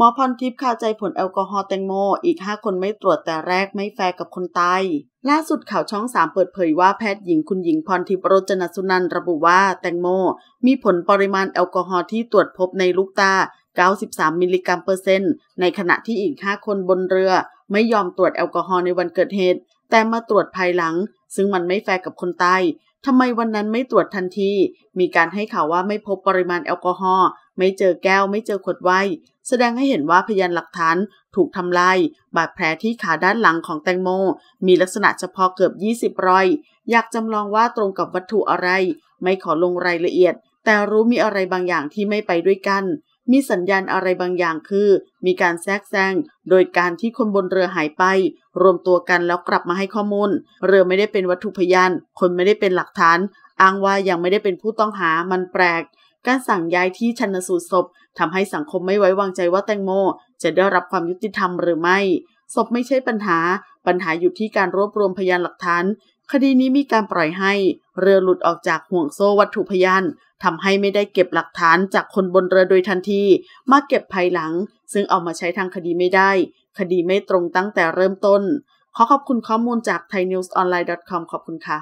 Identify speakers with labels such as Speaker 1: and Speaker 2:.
Speaker 1: หมอพรทิพย์คาใจผลแอลกอฮอล์แตงโม อีก 5 คนไม่ตรวจแต่แรกไม่แฟร์กับคนตายล่าสุดข่าวช่อง 3 เปิดเผยว่าแพทย์หญิงคุณหญิงพรทิพย์โรจนสุนันท์ระบุว่าแตงโม มีผลปริมาณแอลกอฮอล์ที่ตรวจพบในลูกตา 93 มิลลิกรัมเปอร์เซ็นต์ในขณะที่อีก 5 คนบนเรือ ไม่ยอมตรวจแอลกอฮอล์ในวันเกิดเหตุ แต่มาตรวจภายหลัง ซึ่งมันไม่แฟร์กับคนตายทำไมวันนั้นไม่ตรวจทันที มีการให้ข่าวว่าไม่พบปริมาณแอลกอฮอล์ ไม่เจอแก้ว ไม่เจอขวดไวน์ แสดงให้เห็นว่าพยานหลักฐานถูกทำลาย บาดแผลที่ขาด้านหลังของแตงโม มีลักษณะเฉพาะเกือบ 20 รอย อยากจำลองว่าตรงกับวัตถุอะไร ไม่ขอลงรายละเอียด แต่รู้มีอะไรบางอย่างที่ไม่ไปด้วยกัน มีสัญญาณอะไรบางอย่างคือ มีการแทรกแซงโดยการที่คนบนเรือหายไป รวมตัวกันแล้วกลับมาให้ข้อมูล เรือไม่ได้เป็นวัตถุพยาน คนไม่ได้เป็นหลักฐาน อ้างว่ายังไม่ได้เป็นผู้ต้องหามันแปลก การสั่งย้ายที่ชันสูตรศพทำให้สังคมไม่ไว้วางใจว่าแตงโม จะได้รับความยุติธรรมหรือไม่ศพไม่ใช่ปัญหา ปัญหาอยู่ที่การรวบรวมพยานหลักฐาน คดีนี้มีการปล่อยให้เรือหลุดออกจากห่วงโซ่วัตถุพยานทำให้ไม่ได้เก็บหลักฐานจากคนบนเรือโดยทันที มาเก็บภายหลัง ซึ่งเอามาใช้ทางคดีไม่ได้ คดีไม่ตรงตั้งแต่เริ่มต้น ขอขอบคุณข้อมูลจาก thainewsonline.com ขอบคุณค่ะ